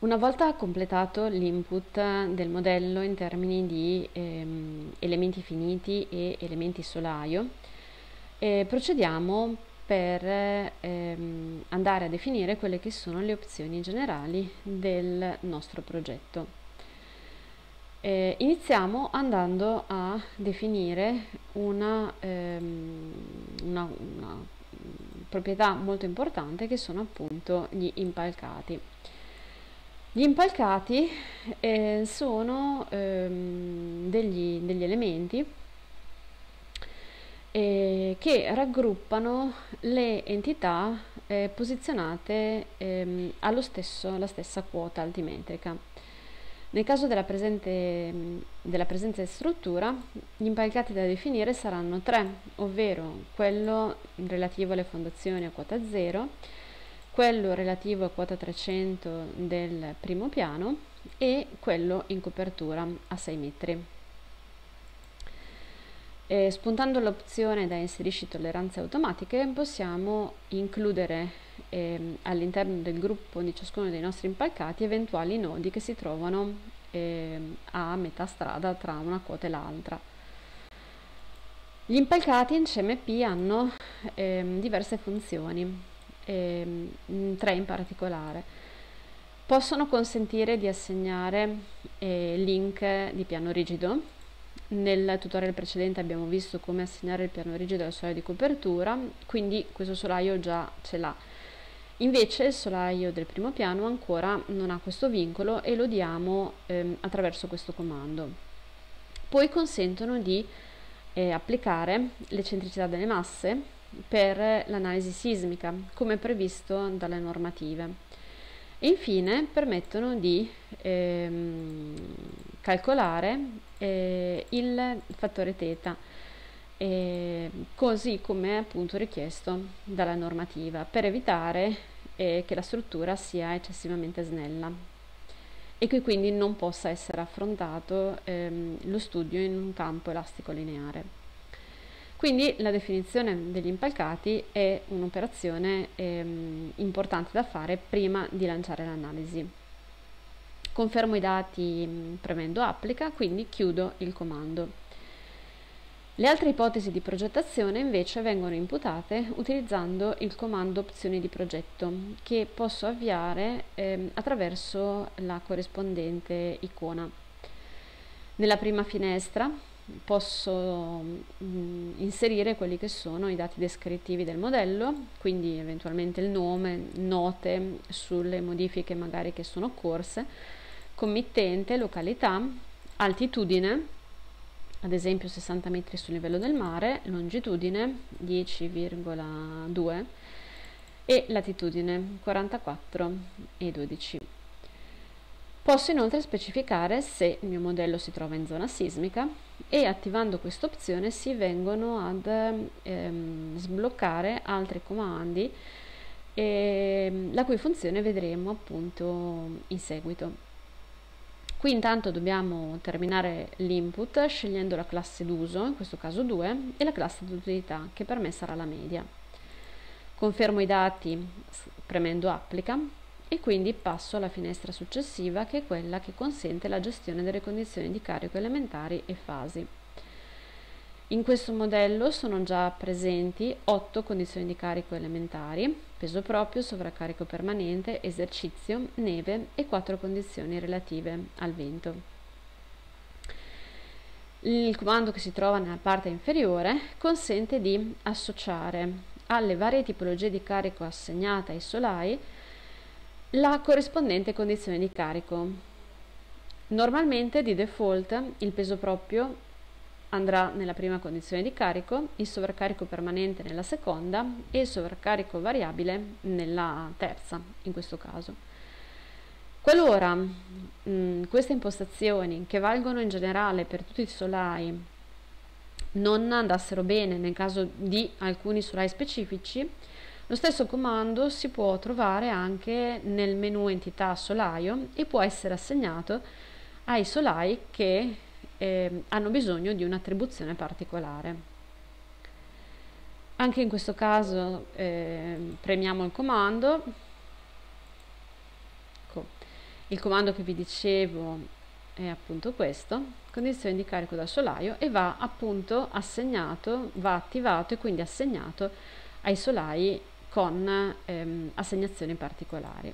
Una volta completato l'input del modello in termini di ehm, elementi finiti e elementi solaio, eh, procediamo per ehm, andare a definire quelle che sono le opzioni generali del nostro progetto. Eh, iniziamo andando a definire una, ehm, una, una proprietà molto importante che sono appunto gli impalcati. Gli impalcati eh, sono ehm, degli, degli, elementi eh, che raggruppano le entità eh, posizionate ehm, alla stessa quota altimetrica. Nel caso della presente, della presente struttura, gli impalcati da definire saranno tre, ovvero quello relativo alle fondazioni a quota 0, quello relativo a quota 300 del primo piano e quello in copertura a 6 metri. E spuntando l'opzione da inserisci tolleranze automatiche possiamo includere eh, all'interno del gruppo di ciascuno dei nostri impalcati eventuali nodi che si trovano eh, a metà strada tra una quota e l'altra. Gli impalcati in CMP hanno eh, diverse funzioni ehm, tre in particolare. Possono consentire di assegnare eh, link di piano rigido. Nel tutorial precedente abbiamo visto come assegnare il piano rigido al solaio di copertura, quindi questo solaio già ce l'ha. Invece il solaio del primo piano ancora non ha questo vincolo e lo diamo ehm, attraverso questo comando. Poi consentono di eh, applicare l'eccentricità delle masse per l'analisi sismica, come previsto dalle normative. Infine permettono di ehm, calcolare eh, il fattore θ, eh, così come appunto richiesto dalla normativa, per evitare eh, che la struttura sia eccessivamente snella e che quindi non possa essere affrontato ehm, lo studio in un campo elastico lineare. Quindi la definizione degli impalcati è un'operazione ehm, importante da fare prima di lanciare l'analisi. Confermo i dati premendo applica, quindi chiudo il comando. Le altre ipotesi di progettazione invece vengono imputate utilizzando il comando opzioni di progetto che posso avviare ehm, attraverso la corrispondente icona. Nella prima finestra posso mh, mm, inserire quelli che sono i dati descrittivi del modello, quindi eventualmente il nome, note sulle modifiche magari che sono occorse, committente, località, altitudine, ad esempio 60 metri sul livello del mare, longitudine 10,2 e latitudine 44 e 12. Posso inoltre specificare se il mio modello si trova in zona sismica e attivando questa opzione si vengono ad ehm, sbloccare altri comandi ehm, la cui funzione vedremo appunto in seguito. Qui intanto dobbiamo terminare l'input scegliendo la classe d'uso, in questo caso 2, e la classe d'utilità che per me sarà la media. Confermo i dati premendo applica e quindi passo alla finestra successiva che è quella che consente la gestione delle condizioni di carico elementari e fasi. In questo modello sono già presenti 8 condizioni di carico elementari, peso proprio, sovraccarico permanente, esercizio, neve e 4 condizioni relative al vento. Il comando che si trova nella parte inferiore consente di associare alle varie tipologie di carico assegnate ai solai la corrispondente condizione di carico. Normalmente di default il peso proprio andrà nella prima condizione di carico, il sovraccarico permanente nella seconda e il sovraccarico variabile nella terza, in questo caso. Qualora mh, mm, queste impostazioni, che valgono in generale per tutti i solai, non andassero bene nel caso di alcuni solai specifici, lo stesso comando si può trovare anche nel menu entità solaio e può essere assegnato ai solai che eh, hanno bisogno di un'attribuzione particolare. Anche in questo caso eh, premiamo il comando ecco. Il comando che vi dicevo è appunto questo, condizione di carico dal solaio e va appunto assegnato, va attivato e quindi assegnato ai solai con ehm, assegnazioni particolari.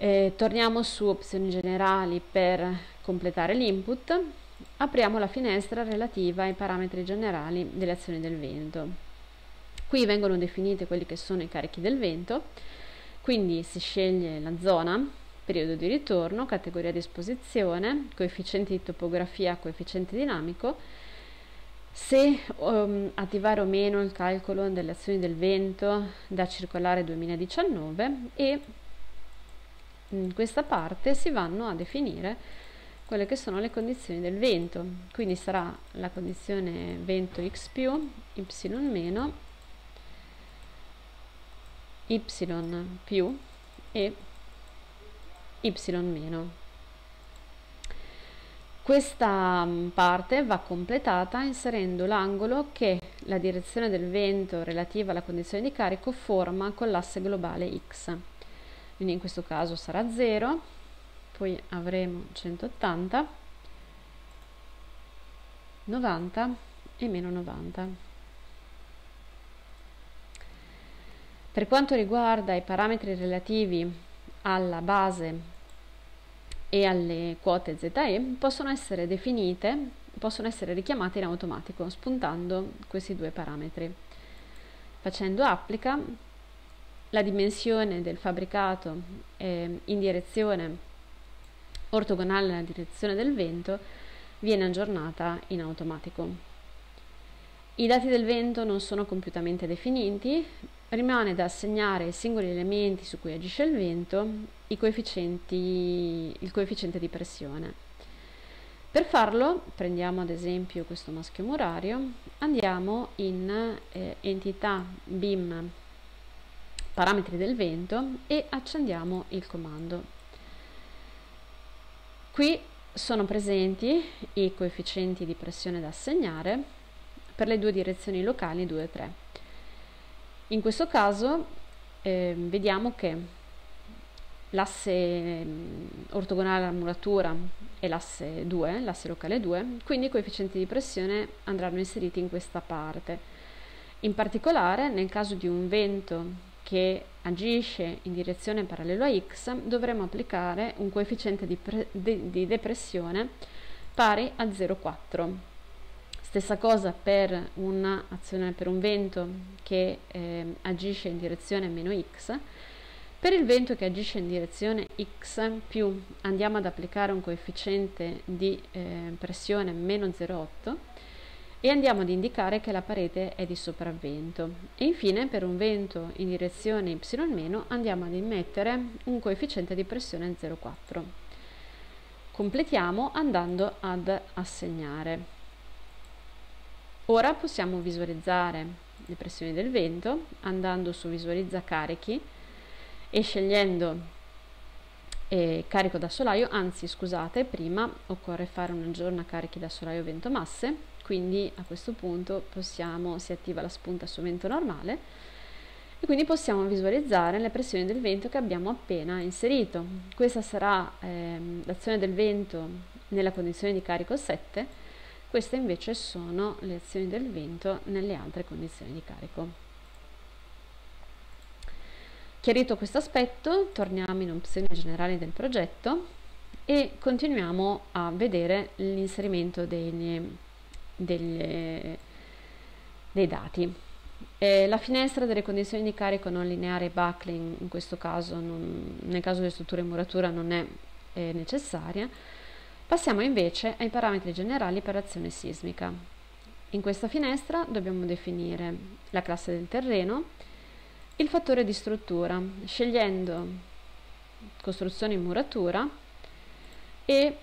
Eh, torniamo su opzioni generali per completare l'input, apriamo la finestra relativa ai parametri generali delle azioni del vento. Qui vengono definiti quelli che sono i carichi del vento, quindi si sceglie la zona, periodo di ritorno, categoria di esposizione, coefficienti di topografia, coefficiente dinamico, se um, attivare o meno il calcolo delle azioni del vento da circolare 2019 e in questa parte si vanno a definire quelle che sono le condizioni del vento, quindi sarà la condizione vento x più, y meno y più e y meno. Questa mm, parte va completata inserendo l'angolo che la direzione del vento relativa alla condizione di carico forma con l'asse globale x. Quindi in questo caso sarà 0, poi avremo 180, 90 e meno 90. Per quanto riguarda i parametri relativi alla base e alle quote ZE, possono essere definite, possono essere richiamate in automatico spuntando questi due parametri. Facendo applica, la dimensione del fabbricato eh, in direzione ortogonale alla direzione del vento viene aggiornata in automatico. I dati del vento non sono compiutamente definiti, rimane da assegnare ai singoli elementi su cui agisce il vento il coefficiente di pressione. Per farlo prendiamo ad esempio questo maschio murario, andiamo in eh, entità BIM parametri del vento e accendiamo il comando. Qui sono presenti i coefficienti di pressione da assegnare per le due direzioni locali 2 e 3. In questo caso eh, vediamo che l'asse mm, ortogonale alla muratura è l'asse 2, l'asse locale 2, quindi i coefficienti di pressione andranno inseriti in questa parte. In particolare, nel caso di un vento che agisce in direzione parallelo a x, dovremo applicare un coefficiente di, di, di depressione pari a 0,4 Stessa cosa per, per un vento che eh, agisce in direzione meno x. Per il vento che agisce in direzione x più andiamo ad applicare un coefficiente di eh, pressione meno 0,8 e andiamo ad indicare che la parete è di sopravvento. E infine per un vento in direzione y meno andiamo ad immettere un coefficiente di pressione 0,4. Completiamo andando ad assegnare. Ora possiamo visualizzare le pressioni del vento andando su visualizza carichi e scegliendo eh, carico da solaio, anzi scusate, prima occorre fare una giorna carichi da solaio vento masse, quindi a questo punto possiamo, si attiva la spunta su vento normale e quindi possiamo visualizzare le pressioni del vento che abbiamo appena inserito. Questa sarà eh, l'azione del vento nella condizione di carico 7 queste invece sono le azioni del vento nelle altre condizioni di carico. Chiarito questo aspetto, torniamo in opzioni generali del progetto e continuiamo a vedere l'inserimento dei, dei, dati. Eh, la finestra delle condizioni di carico non lineare buckling in questo caso, non, nel caso delle strutture in muratura, non è eh, necessaria Passiamo invece ai parametri generali per azione sismica. In questa finestra dobbiamo definire la classe del terreno, il fattore di struttura, scegliendo costruzione in muratura e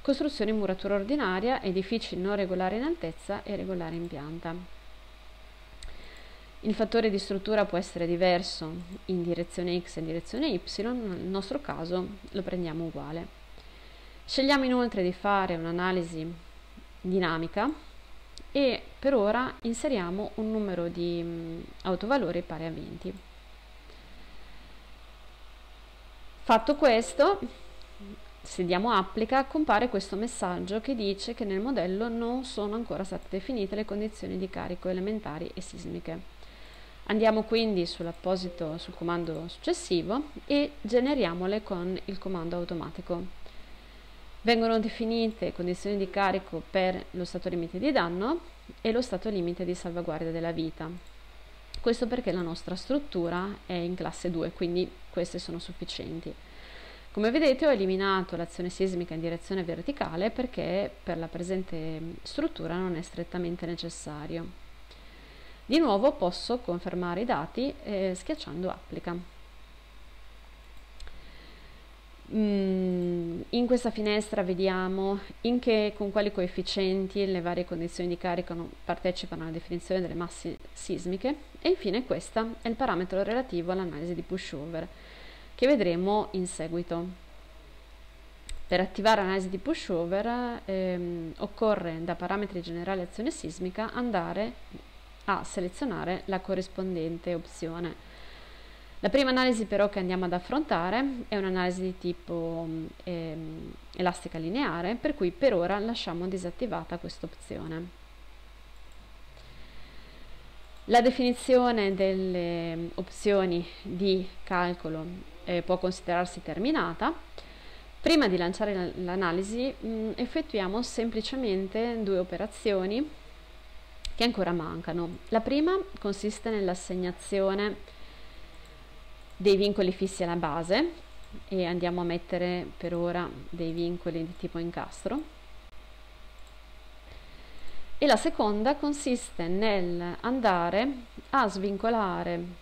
costruzione in muratura ordinaria, edifici non regolari in altezza e regolari in pianta. Il fattore di struttura può essere diverso in direzione x e in direzione y, nel nostro caso lo prendiamo uguale. Scegliamo inoltre di fare un'analisi dinamica e per ora inseriamo un numero di mh, autovalori pari a 20. Fatto questo, se diamo applica, compare questo messaggio che dice che nel modello non sono ancora state definite le condizioni di carico elementari e sismiche. Andiamo quindi sull'apposito, sul comando successivo e generiamole con il comando automatico. Vengono definite condizioni di carico per lo stato limite di danno e lo stato limite di salvaguardia della vita. Questo perché la nostra struttura è in classe 2, quindi queste sono sufficienti. Come vedete ho eliminato l'azione sismica in direzione verticale perché per la presente struttura non è strettamente necessario. Di nuovo posso confermare i dati eh, schiacciando applica. Mm, in questa finestra vediamo in che, con quali coefficienti le varie condizioni di carico partecipano alla definizione delle masse sismiche e infine questo è il parametro relativo all'analisi di pushover che vedremo in seguito. Per attivare l'analisi di pushover ehm, occorre da parametri generali azione sismica andare a selezionare la corrispondente opzione. La prima analisi però che andiamo ad affrontare è un'analisi di tipo ehm, elastica lineare, per cui per ora lasciamo disattivata questa opzione. La definizione delle opzioni di calcolo eh, può considerarsi terminata. Prima di lanciare l'analisi mm, effettuiamo semplicemente due operazioni che ancora mancano. La prima consiste nell'assegnazione dei vincoli fissi alla base e andiamo a mettere per ora dei vincoli di tipo incastro. E la seconda consiste nel andare a svincolare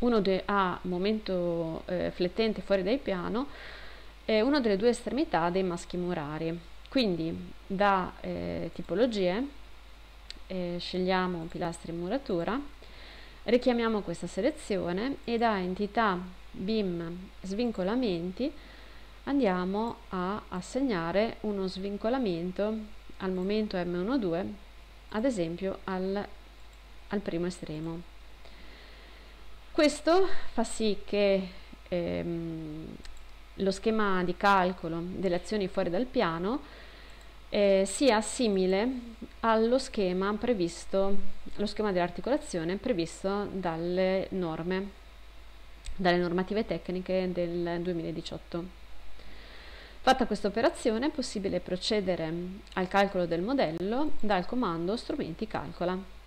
uno de- a momento eh, flettente fuori dal piano eh, una delle due estremità dei maschi murari. Quindi da eh, tipologie eh, scegliamo pilastri in muratura richiamiamo questa selezione e da entità BIM svincolamenti andiamo a assegnare uno svincolamento al momento M12 ad esempio al, al primo estremo. Questo fa sì che ehm, lo schema di calcolo delle azioni fuori dal piano eh, sia simile allo schema previsto, lo schema dell'articolazione previsto dalle norme, dalle normative tecniche del 2018. Fatta questa operazione è possibile procedere al calcolo del modello dal comando strumenti calcola.